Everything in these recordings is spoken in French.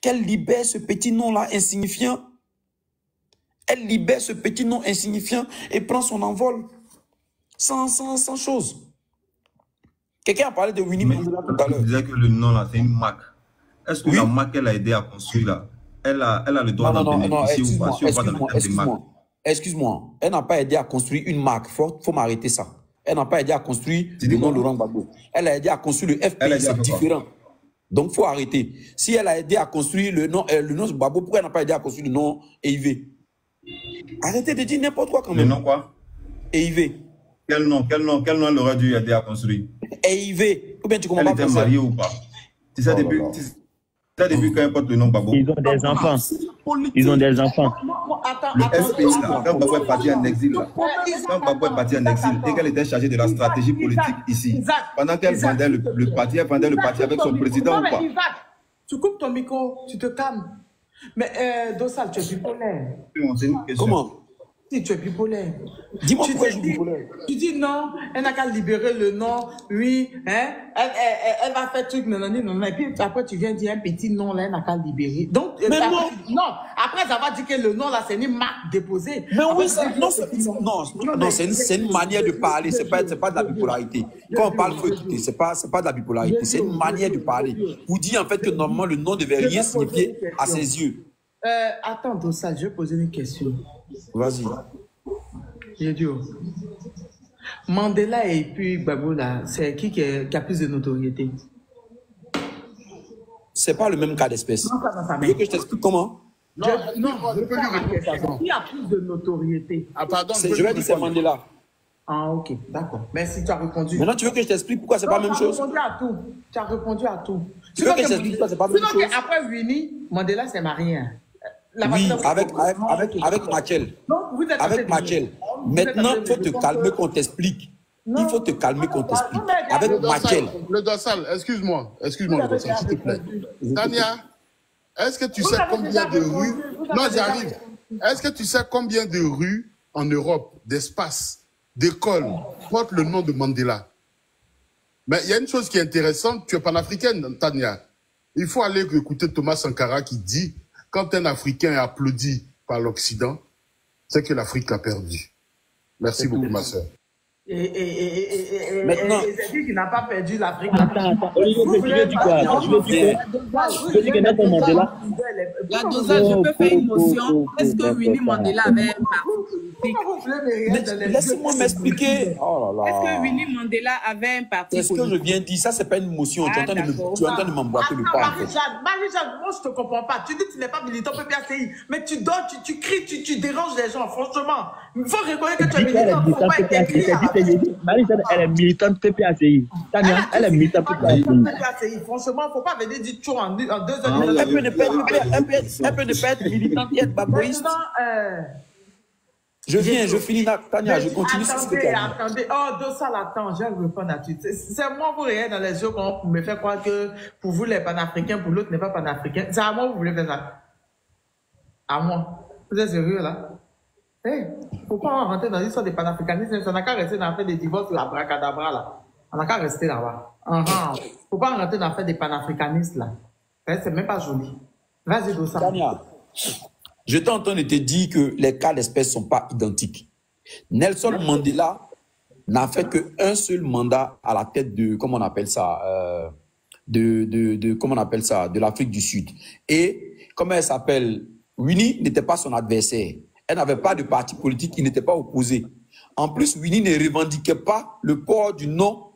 qu'elle libère ce petit nom-là insignifiant. Elle libère ce petit nom insignifiant et prend son envol. Sans, sans, sans chose. Quelqu'un a parlé de Winnie Mandela tout à l'heure. Disais que le nom là, c'est une marque. Est-ce que Oui. la marque qu'elle a aidé à construire là, elle a, elle a le droit d'en bénéficier ou pas? Excuse-moi, excuse-moi. Elle n'a pas aidé à construire une marque. Faut, faut m'arrêter ça. Elle n'a pas aidé à construire le nom Laurent Gbagbo. Elle a aidé à construire le FPI, c'est différent. Donc, faut arrêter. Si elle a aidé à construire le nom, euh, le nom Gbagbo, pourquoi elle n'a pas aidé à construire le nom EIV Arrêtez de dire n'importe quoi quand Le même. nom quoi? EIV. Quel nom Quel nom Quel nom elle aurait dû aider à construire? EIV. Ou bien tu comprends Elle pas était mariée ou pas? Tu sais, Oh là depuis, là. tu sais, depuis quand elle porte le nom Babo Ils ont des enfants. Ils ont des enfants. Le. FPI, là, quand Babo est parti en exil, là, quand Babo est parti en exil et qu'elle était chargée de la stratégie politique ici, pendant qu'elle vendait le, le parti, elle vendait le parti avec son président ou mais pas? Tu coupes ton micro, tu te calmes. Mais euh, Dossal, tu es bipolaire. Comment? Si tu es bipolaire. Dis-moi pourquoi je suis bipolaire. Tu dis non, elle n'a qu'à libérer le nom, oui, hein, elle, elle, elle, elle va faire truc, non, non, non, non, et puis après tu viens dire un petit nom là, elle n'a qu'à libérer. Donc, Mais après, non. non, après avoir dit que le nom là, c'est une marque déposée. Mais Après, oui, c'est- non, c'est nom. non, non, c'est une, une manière de parler, c'est pas, c'est pas de la bipolarité. Quand on parle, faut écouter, c'est pas, c'est pas de la bipolarité, c'est une manière de parler. Vous dites en fait que normalement le nom devait rien signifier à ses yeux. Euh, attends, Dossal, je vais poser une question. Vas-y. J'ai dit, oh. Mandela et puis Gbagbo là, c'est qui qui, est- qui a plus de notoriété? C'est pas le même cas d'espèce. Non, ça, ça, veux que je t'explique comment? Je- non, je peux lui répondre. Qui a plus de notoriété? Ah, pardon, Je vais dire c'est. Mandela. Ah, ok, d'accord. Merci, tu as répondu. Maintenant, tu veux que je t'explique pourquoi c'est pas la même tu as chose? répondu à tout. Tu as répondu à tout. Tu veux que je t'explique pourquoi c'est pas la même sinon chose? Après Winnie, Mandela s'est marié. hein. La Oui, avec, avec, avec, avec Machel. Donc, vous êtes en train Avec Machel. Maintenant, il faut te calmer qu'on t'explique. Il faut te calmer qu'on t'explique. Avec Machel. le dorsal, excuse-moi, excuse-moi, le dorsal, s'il te plaît. Tania, est-ce que tu sais combien de rues. Non, j'arrive. Est-ce que tu sais combien de rues en Europe, d'espaces, d'écoles portent le nom de Mandela? Mais il y a une chose qui est intéressante, tu es panafricaine, Tania. Il faut aller écouter Thomas Sankara qui dit quand un Africain est applaudi par l'Occident, c'est que l'Afrique l'a perdu. Merci beaucoup, ma sœur. Et, et, et, Maintenant- qu'il n'a pas perdu l'Afrique. Attends, attends. Olivier, tu veux dire quoi Tu veux dire quoi Tu veux dire que Nelson Mandela La dosage, je peux faire une motion. Est-ce que Winnie Mandela avait un parti politique Mais Laissez-moi m'expliquer. Oh Est-ce que. Winnie Mandela avait un parti C'est ce que je politique viens de dire. Ça, c'est pas une motion. Tu es en train de m'emboîter le pas. Marie-Jeanne, Marie-Jeanne, moi je te comprends pas. Tu dis que tu n'es pas militant PPACI, mais tu dors, tu, cries, tu, déranges les gens, franchement. Il faut reconnaître que tu es dit qu'elle est militant. Faut pas être Dit, Marie-Jeanne, elle est militante PPACI. Tania, elle est militante PPACI. Franchement, faut pas venir dire tout en, deux- deux Elle heures. peut ne pas être- elle peut- elle peut- elle peut ne pas être militante et être baboïste. Euh, Je viens, je finis. là. Tania, je continue sur ce que tu Attendez, as dit. attendez. Oh, Dossal, attends, je vais répondre à tout. C'est- moi, vous regardez dans les yeux quand vous me faites croire que pour vous, les panafricains, pour l'autre n'est pas panafricain. C'est à moi que vous voulez faire ça. À moi. Vous êtes sérieux, là? Eh, faut pas rentrer dans l'histoire des panafricanistes. Ça n'a qu'à rester dans l'affaire des divorces, la bracadabra, là. On n'a qu'à rester là-bas. Uh -huh. Faut pas rentrer dans l'affaire des panafricanistes, là. Eh, C'est même pas joli. Vas-y, Dossal. Tania, je de te dire que les cas d'espèce ne sont pas identiques. Nelson Mandela n'a fait qu'un seul mandat à la tête de, comment on appelle ça, euh, de, de, de, comment on appelle ça, de l'Afrique du Sud. Et, comment elle s'appelle, Winnie n'était pas son adversaire. Elle n'avait pas de parti politique, il n'était pas opposé. En plus, Winnie ne revendiquait pas le port du nom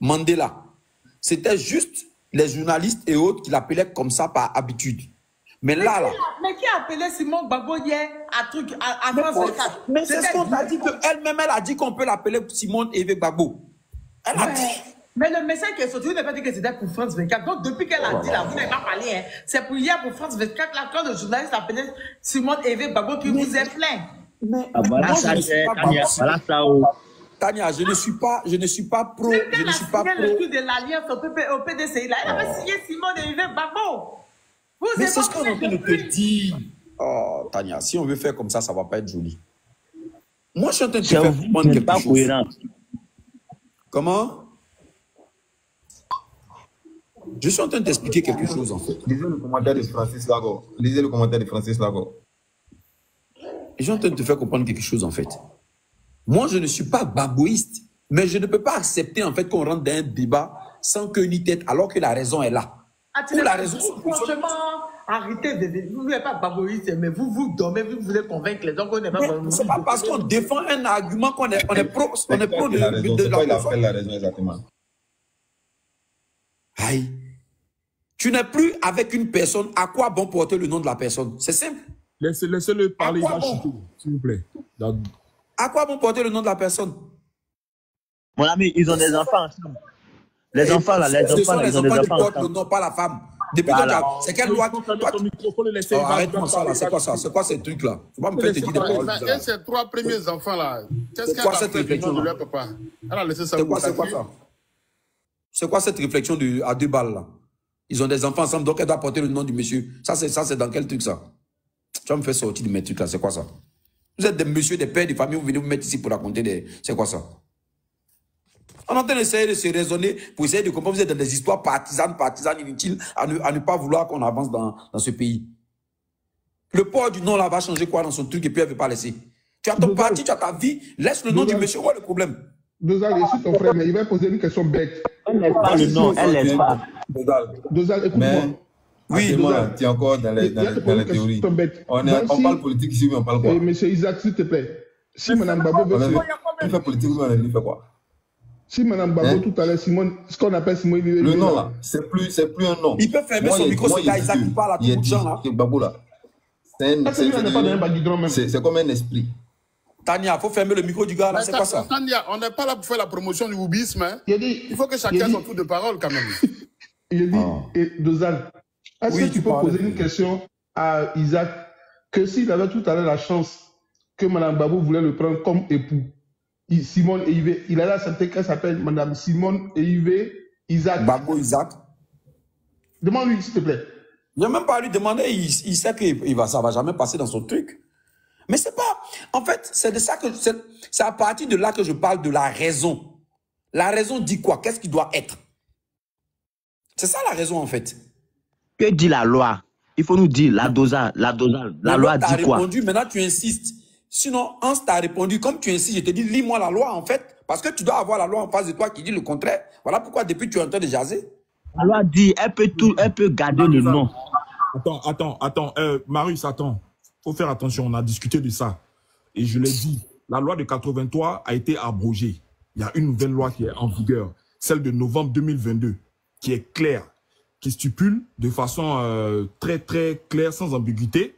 Mandela. C'était juste les journalistes et autres qui l'appelaient comme ça par habitude. Mais là, là, Mais qui a appelé Simon Gbagbo hier à truc, à, à mais, France on- 24? mais c'est ce qu'on t'a dit qu'elle-même, elle a dit qu'on peut l'appeler Simone Eve Gbagbo. Elle a dit. Mais le message qui est sorti, vous n'avez pas dit que c'était pour France 24. Donc, depuis qu'elle a dit là, vous n'avez pas parlé, hein. C'est pour hier pour France 24, là, quand le journaliste appelé Simone Eve Gbagbo qui vous est plein. Mais, Ah, Voilà ça, Tania. Voilà oh. Tania, je ne suis pas, je ne suis pas pro, je ne a suis pas signé le pro. truc de l'Alliance au, au PDCI, là. Elle avait signé Simone Eve Gbagbo. Vous Mais c'est ce qu'on est en train de te dire. Oh, Tania, si on veut faire comme ça, ça ne va pas être joli. Moi, je suis en train de te C'est faire comprendre quelque pas chose. cohérent. Comment? Je suis en train de t'expliquer quelque chose, en fait. Lisez le commentaire de Francis Lago. Lisez le commentaire de Francis Lago. Je suis en train de te faire comprendre quelque chose, en fait. Moi, je ne suis pas baboïste, mais je ne peux pas accepter, en fait, qu'on rentre dans un débat sans queue ni tête, alors que la raison est là. Ah, Pour sais, la raison, franchement, arrêtez de. Vous n'êtes pas baboïste, mais vous, vous dormez, vous voulez convaincre les gens qu'on n'est pas baboïste. C'est pas parce qu'on défend un argument qu'on est, on est pro, on est pro de, Il a raison. C'est la quoi il a personne. fait la raison exactement Aïe. Tu n'es plus avec une personne, à quoi bon porter le nom de la personne? C'est simple. Laissez- Laissez-le parler, il À va quoi chuter, s'il vous plaît. À quoi bon porter le nom de la personne? Mon ami, ils ont des enfants ensemble. Les Et enfants là, les Ce sont enfants, là, les ils ont des enfants qui portent le ensemble. nom, pas la femme. Depuis Voilà. tu as- C'est quelle loi tu- Oh, Arrête-moi ça là, c'est quoi ça? C'est quoi ces trucs là Faut pas me faire te dire des paroles et ses trois premiers enfants là, qu'est-ce C'est qu'elle quoi a cette fait du nom réflexion, de leur papa? Elle a laissé ça C'est quoi, ça? C'est quoi cette réflexion de, à deux balles là? Ils ont des enfants ensemble, donc elle doit porter le nom du monsieur. Ça, c'est ça, c'est dans quel truc ça? Tu vas me faire sortir de mes trucs là, c'est quoi ça? Vous êtes des messieurs, des pères, des familles, vous venez vous mettre ici pour raconter des. C'est quoi ça? On est en train d'essayer de se raisonner pour essayer de comprendre. Vous êtes dans des histoires partisanes, partisanes, inutiles, à ne, à ne pas vouloir qu'on avance dans, dans ce pays. Le port du nom là va changer quoi dans son truc et puis elle ne veut pas laisser. Tu as ton parti, tu as ta vie, laisse le nom du monsieur, quoi le problème? Dozal, je suis ton frère, mais il va poser une question bête. Elle laisse pas le nom, elle laisse pas. Dozal, écoute-moi. Mais, Oui, Dozal. tu es encore dans les, Il dans les, dans théories. On, est, on parle politique ici, mais on parle quoi? Eh, monsieur Isaac, s'il te plaît. Si Mme Babo veut on fait politique, mais on fait quoi? Si Mme Babo, Hein? tout à l'heure, Simone, ce qu'on appelle Simone, il est- Le il est nom là. c'est plus, c'est plus un nom. Il peut fermer son il- micro, c'est il Isaac, il parle à tout il le monde, gens, là. Ah, n'est c'est comme un esprit. Tania, faut fermer le micro du gars là, Mais c'est quoi Ta- ça? Tania, on n'est pas là pour faire la promotion du boubisme. hein. Il dit, Il faut que Il chacun son tour de parole quand même. il dit, Ah. et Dozal, est-ce Oui, que tu tu peux poser une question à Isaac que s'il avait tout à l'heure la chance que Mme Babou voulait le prendre comme époux, il- Simone et Yves, il allait accepter qu'elle s'appelle Mme Simone et Yves Isaac. Babo Isaac. Demande-lui, s'il te plaît. Il n'a même pas à lui demander, il, il sait que il va, ça va jamais passer dans son truc. Mais c'est pas. En fait, c'est de ça que c'est c'est à partir de là que je parle de la raison. La raison dit quoi? Qu'est-ce qui doit être? C'est ça la raison en fait. Que dit la loi? Il faut nous dire la dosage, la dosage. La loi t'a dit quoi? répondu, maintenant tu insistes. Sinon, Hans t'a répondu, comme tu insistes, je te dis, lis-moi la loi en fait. Parce que tu dois avoir la loi en face de toi qui dit le contraire. Voilà pourquoi depuis tu es en train de jaser. La loi dit, elle peut tout, elle peut garder le nom. Attends, attends, attends. Euh, Marius, attends. faut faire attention. On a discuté de ça. Et je l'ai dit. La loi de 83 a été abrogée. Il y a une nouvelle loi qui est en vigueur. Celle de novembre 2022, qui est claire, qui stipule de façon euh, très, très claire, sans ambiguïté,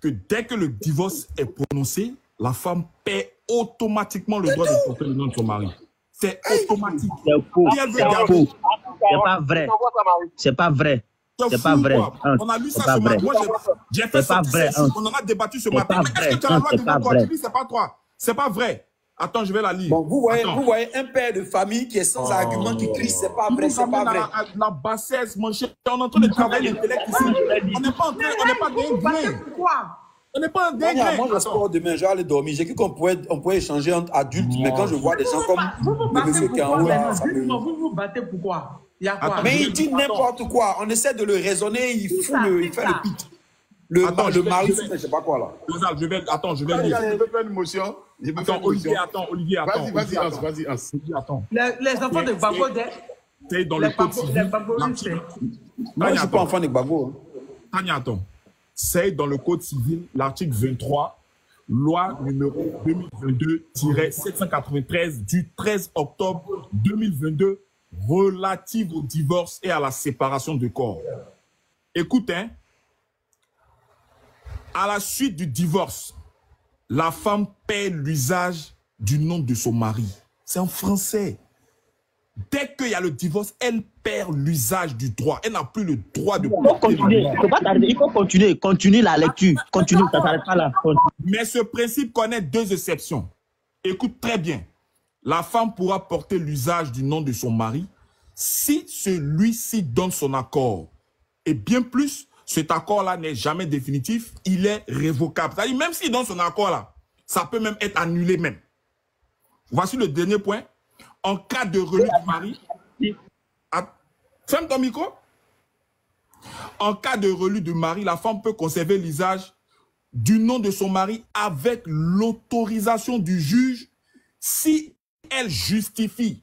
que dès que le divorce est prononcé, la femme paie automatiquement le droit de porter le nom de son mari. C'est automatique. C'est pas vrai. C'est pas vrai. C'est pas vrai. quoi On a lu ça pas ce matin. Moi, j'ai- fait ça hein. On en a débattu ce matin. Mais est-ce que tu as la loi pas toi? vrai. Tu dis, c'est pas toi. C'est pas vrai. Attends, je vais la lire. Bon, vous voyez, Attends. vous voyez un père de famille qui est sans argument, qui crie, c'est pas vrai, c'est pas vrai. la, bassesse, mon cher. On est en train de travailler l'intellect ici. On n'est pas en train, on n'est pas. Pourquoi On n'est pas Tania, dingue. moi, j'espère demain, je vais aller dormir. J'ai cru qu'on pouvait, on pouvait échanger entre adultes, mais quand je vois des gens comme Vous vous le monsieur qui est en pourquoi haut là, maintenant ça me- Dites-moi, vous vous battez pourquoi Il y a quoi? Attends, Mais il dit n'importe quoi. On essaie de le raisonner, il fout ça le, il fait ça le pit. Le, Attends, le je vais- mari, je vais- je sais pas quoi là. Gonzalo, je vais, attends, je vais Je lire. veux faire une motion. Je veux faire Attends, une Olivier, motion. attends, Olivier, attends. Vas-y, vas-y, vas-y, Hans. Olivier, attends. les, les enfants de Babo, des- C'est dans les le code civil. Moi, je suis pas enfant de Gbagbo. hein. Tania, attends. C'est dans le Code civil, l'article 23, loi numéro 2022-793 du 13 octobre 2022 relative au divorce et à la séparation de corps. Écoute, hein, à la suite du divorce, la femme paie l'usage du nom de son mari. C'est en français. Dès qu'il y a le divorce, elle perd l'usage du droit. Elle n'a plus le droit de Il faut continuer. Il faut pas t'arrêter. Il faut continuer. Continue la lecture. Continue. Ça s'arrête pas là. Mais ce principe connaît deux exceptions. Écoute très bien. La femme pourra porter l'usage du nom de son mari si celui-ci donne son accord. Et bien plus, cet accord-là n'est jamais définitif, il est révocable. C'est-à-dire, même s'il donne son accord-là, ça peut même être annulé même. Voici le dernier point. En cas de rejet du mari, Ah, ferme ton micro. En cas de relu de mari, la femme peut conserver l'usage du nom de son mari avec l'autorisation du juge si elle justifie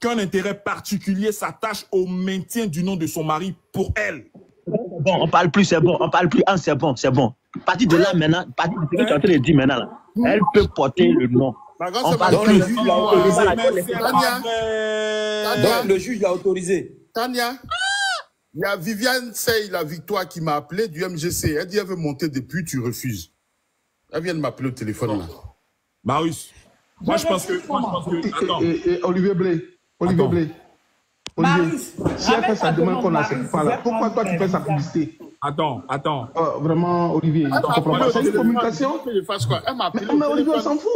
qu'un intérêt particulier s'attache au maintien du nom de son mari pour elle. Bon, on parle plus, c'est bon. On parle plus. Ah, c'est bon, c'est bon. À partir de là, maintenant, à partir de ce que tu es en train de dire maintenant, là, elle peut porter le nom. On parle Donc, plus. le juge l'a autorisé. Tania. le juge l'a autorisé. Tania, il y a Viviane Sey, la victoire, qui m'a appelé du MGC. Elle dit elle veut monter depuis, tu refuses. Elle vient de m'appeler au téléphone là. Marius, moi je pense que. Moi, je pense que Et, attends, et- et Olivier Blé. Olivier Attends. Blé. Olivier, si elle fait sa demande qu'on Marius, n'accepte pas là, pourquoi toi tu fais sa publicité? Attends, attends. Oh, Vraiment, Olivier, je ne Elle m'a comprends pas. C'est une communication? Elle fasse quoi? Elle m'a appelé Mais, mais Olivier, on s'en fout.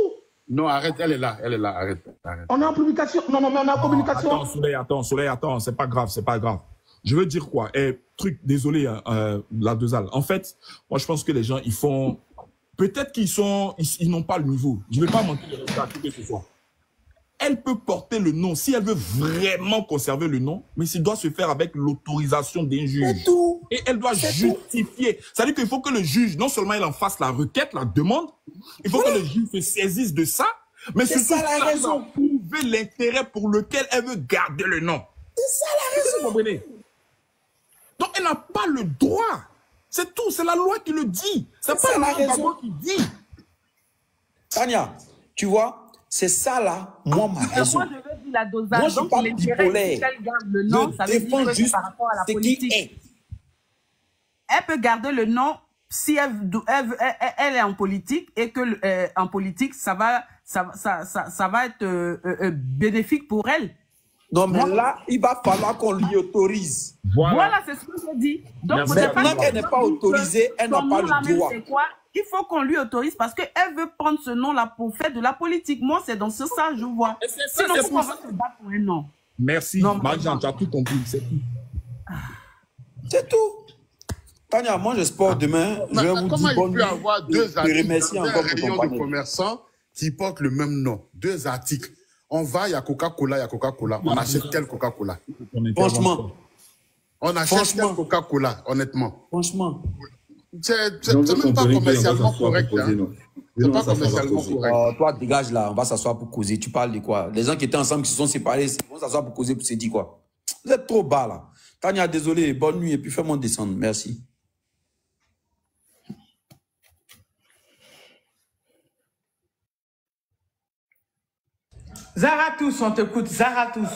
Non, arrête, elle est là, elle est là, arrête. arrête. On est en publication. Non, non, mais on est en communication. Attends, Soleil, attends, Soleil, attends, c'est pas grave, c'est pas grave. Je veux dire quoi? Eh, Truc, désolé, hein, euh, la Dezal. En fait, moi je pense que les gens, ils font. Peut-être qu'ils sont, ils, ils n'ont pas le niveau. Je ne vais pas mentir à qui que ce soit. Elle peut porter le nom si elle veut vraiment conserver le nom, mais ça doit se faire avec l'autorisation d'un juge. tout. Et elle doit justifier. C'est-à-dire qu'il faut que le juge, non seulement il en fasse la requête, la demande, il faut que le juge se saisisse de ça, mais C'est surtout ça la ça raison. prouver l'intérêt pour lequel elle veut garder le nom. C'est ça la raison. Vous comprenez? Donc elle n'a pas le droit. C'est tout, c'est la loi qui le dit. C'est pas la la raison. loi qui dit. Tania, tu vois, c'est ça là, moi, ma raison. Moi, je veux dire la Moi, dosage. je Donc, bipolaire. garde le nom. Ça veut dire juste par rapport à la ce qui politique. est. Elle peut garder le nom si elle, elle, elle- elle est en politique et que euh, en politique, ça va, ça, ça, ça, ça va être euh, euh, euh, bénéfique pour elle. Non, mais là, il va falloir qu'on lui autorise. Voilà, c'est ce que je dis. Donc, Maintenant qu'elle n'est pas autorisée, elle n'a pas le droit. c'est quoi? Il faut qu'on lui autorise parce qu'elle veut prendre ce nom-là pour faire de la politique. Moi, c'est dans ce sens je vois. Et c'est ça, Sinon, pourquoi on va se battre pour un nom Merci, Marie-Jean, tu as tout compris. C'est tout. C'est tout. Tania, moi, j'espère demain, je vais vous comment dire bonne il peut nuit. avoir deux articles dans de commerçants qui portent le même nom? Deux articles. On va, il y a Coca-Cola, il y a Coca-Cola. On achète quel Coca-Cola. Franchement, On achète quel Coca-Cola, honnêtement franchement. C'est même pas on commercialement correct. hein. C'est pas va commercialement correct. Euh, toi, dégage là, on va s'asseoir pour causer. Tu parles de quoi? Les gens qui étaient ensemble, qui se sont séparés, ils vont s'asseoir pour causer, pour se dire quoi? Vous êtes trop bas là. Tania, désolé, bonne nuit et puis fais-moi descendre. Merci. Zarathus, on t'écoute, Zarathus.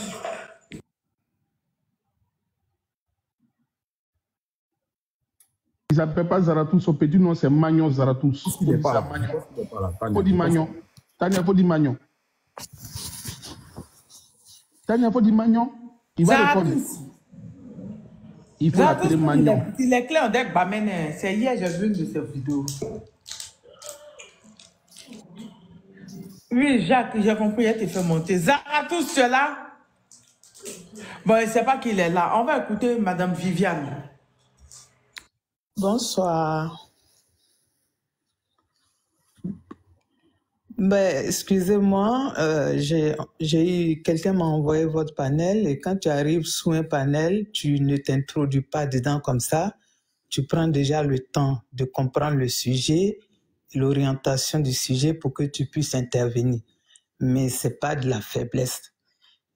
Ils n'appellent pas Zarathus, son petit nom c'est Magnon Zarathus. Il n'est pas là? Il n'est pas là? faut dire Magnon. Tania, faut dire Magnon. Tania, faut dire Magnon. Il va répondre. Il faut il Magnon. est- il est clair en deck Bamene. C'est hier, j'ai vu une de ses vidéos. Oui, Jacques, j'ai compris, elle te fait monter. Zarathus, tu es là? Bon, il ne sait pas qu'il est là. On va écouter Madame Viviane. Bonsoir. Ben, excusez-moi, euh, j'ai eu quelqu'un m'a envoyé votre panel et quand tu arrives sous un panel, tu ne t'introduis pas dedans comme ça. Tu prends déjà le temps de comprendre le sujet, l'orientation du sujet pour que tu puisses intervenir. Mais c'est pas de la faiblesse.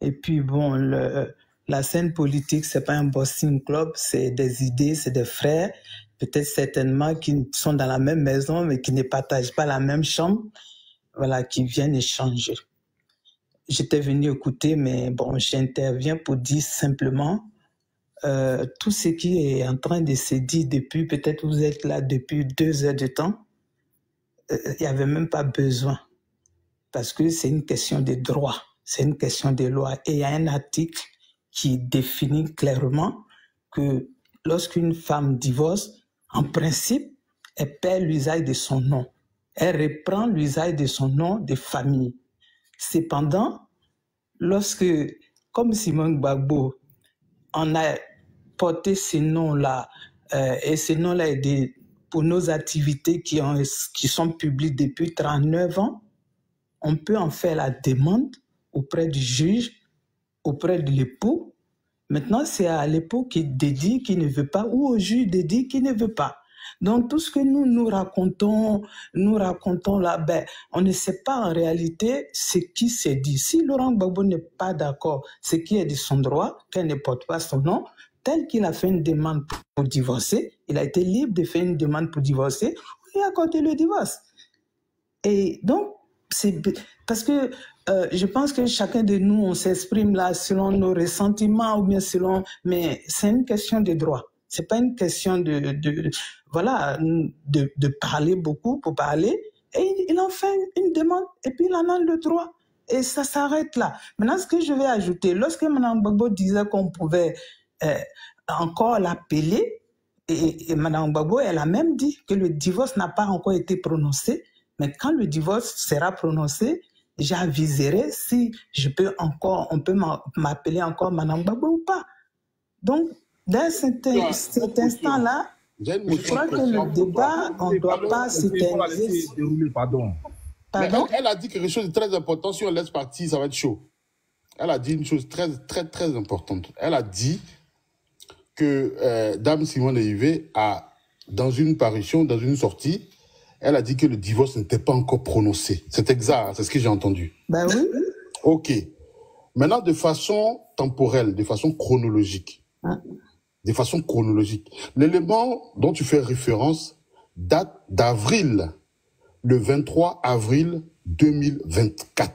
Et puis bon, le, la scène politique, c'est pas un boxing club, c'est des idées, c'est des frères, peut-être certainement qui sont dans la même maison, mais qui ne partagent pas la même chambre, voilà, qui viennent échanger. J'étais venu écouter, mais bon, j'interviens pour dire simplement euh, tout ce qui est en train de se dire depuis, peut-être vous êtes là depuis deux heures de temps, il n'y avait même pas besoin parce que c'est une question de droit, c'est une question de loi. Et il y a un article qui définit clairement que lorsqu'une femme divorce, en principe, elle perd l'usage de son nom. Elle reprend l'usage de son nom de famille. Cependant, lorsque, comme Simone Gbagbo, on a porté ce nom-là, euh, et ce nom-là est pour nos activités qui, ont, qui sont publiques depuis 39 ans, on peut en faire la demande auprès du juge, auprès de l'époux, Maintenant, c'est à l'époux qui dédie qui ne veut pas ou au juge dédie qui ne veut pas. Donc tout ce que nous nous racontons, nous racontons là, ben, on ne sait pas en réalité ce qui s'est dit. Si Laurent Gbagbo n'est pas d'accord, ce qui est de son droit, qu'elle ne porte pas son nom, tel qu'il a fait une demande pour divorcer, il a été libre de faire une demande pour divorcer, on lui a accordé le divorce. Et donc, c'est parce que euh, je pense que chacun de nous, on s'exprime là selon nos ressentiments ou bien selon, mais c'est une question de droit. C'est pas une question de, voilà, de, parler beaucoup pour parler. Et il en fait une demande et puis il en a le droit. Et ça s'arrête là. Maintenant, ce que je vais ajouter, lorsque Mme Gbagbo disait qu'on pouvait encore l'appeler, et, et Mme Gbagbo, elle a même dit que le divorce n'a pas encore été prononcé, mais quand le divorce sera prononcé, j'aviserai si je peux encore, on peut m'a- m'appeler encore Mme Gbagbo ou pas. Donc, dans cet, Ouais, cet autre instant-là, je crois que le débat, on ne doit Pardon, pas s'éterniser. pardon. Mais Pardon elle, elle a dit quelque chose de très important. Si on laisse partir, ça va être chaud. Elle a dit une chose très, très, très importante. Elle a dit que euh, Dame Simone Yvé a, dans une parution, dans une sortie, elle a dit que le divorce n'était pas encore prononcé. C'est exact, hein, c'est ce que j'ai entendu. Ben oui. Ok. Maintenant, de façon temporelle, de façon chronologique, Hein. de façon chronologique, l'élément dont tu fais référence date d'avril, le 23 avril 2024.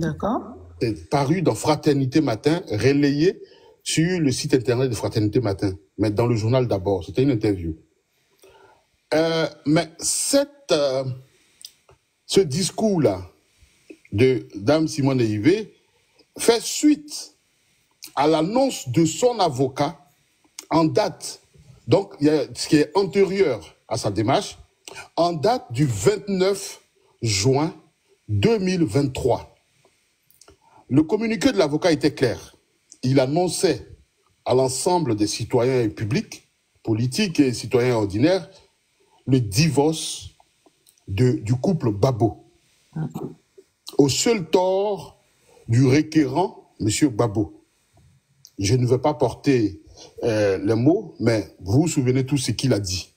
D'accord. C'est paru dans Fraternité Matin, relayé sur le site internet de Fraternité Matin, mais dans le journal d'abord. C'était une interview. Euh, mais cette, euh, ce discours-là de Dame Simone Yvé fait suite à l'annonce de son avocat en date, donc ce qui est antérieur à sa démarche, en date du 29 juin 2023. Le communiqué de l'avocat était clair. Il annonçait à l'ensemble des citoyens et publics, politiques et citoyens ordinaires, le divorce du couple Babo. Au seul tort du requérant, M. Babo. Je ne vais pas porter euh, les mots, mais vous vous souvenez tout ce qu'il a dit.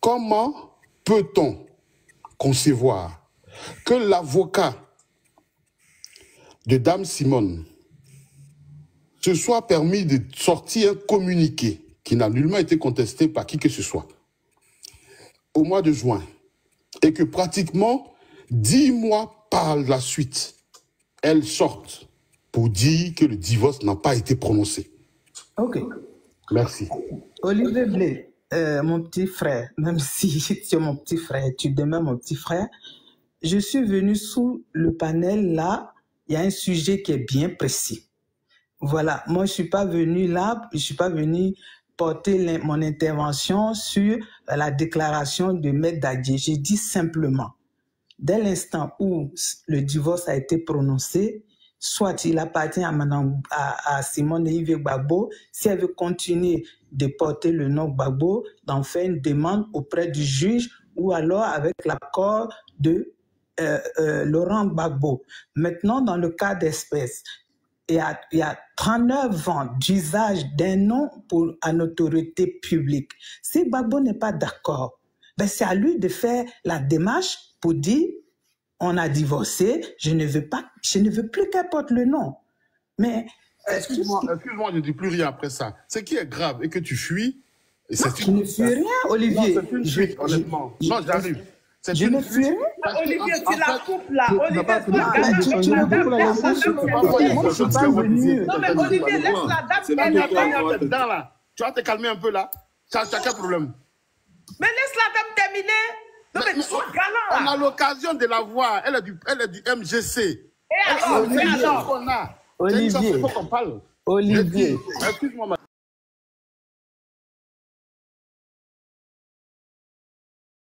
Comment peut-on concevoir que l'avocat de Dame Simone se soit permis de sortir un communiqué qui n'a nullement été contesté par qui que ce soit au mois de juin et que pratiquement dix mois par la suite, elle sorte pour dire que le divorce n'a pas été prononcé. Ok. Merci. Olivier Blé, euh, mon petit frère, même si tu es mon petit frère, tu demeures mon petit frère, je suis venu sous le panel là, il y a un sujet qui est bien précis. Voilà, moi je suis pas venu là, je suis pas venu porter mon intervention sur la déclaration de Maître Dadier. J'ai dit simplement, dès l'instant où le divorce a été prononcé, soit il appartient à, Madame, à Simone Yves Gbagbo, si elle veut continuer de porter le nom Gbagbo, d'en faire une demande auprès du juge ou alors avec l'accord de euh, euh, Laurent Gbagbo. Maintenant, dans le cas d'espèce, il y, a, il y a 39 ans d'usage d'un nom pour une autorité publique. Si Gbagbo n'est pas d'accord, ben c'est à lui de faire la démarche pour dire on a divorcé, je ne veux pas, je ne veux plus qu'elle porte le nom. Mais euh, Excuse-moi, excuse-moi, je ne dis plus rien après ça. Ce qui est grave et que tu fuis, et c'est je ne suis rien, Olivier. Non, c'est une Je- fuite, honnêtement. je- non, j'arrive. C'est je une ne fuite. Olivier, tu la coupes là. Olivier, tu la laisser, dame je suis pas venu. Non, mais Olivier, laisse la dame C'est terminer. là. Tu vas te calmer un peu là. Tu as, quel problème? Mais laisse la dame terminer. Non, mais sois On galant a là. l'occasion de la voir. Elle est du, elle est du MGC. Et alors, sait alors qu'on a. C'est une Olivier. qu'on parle. Olivier. Excuse-moi,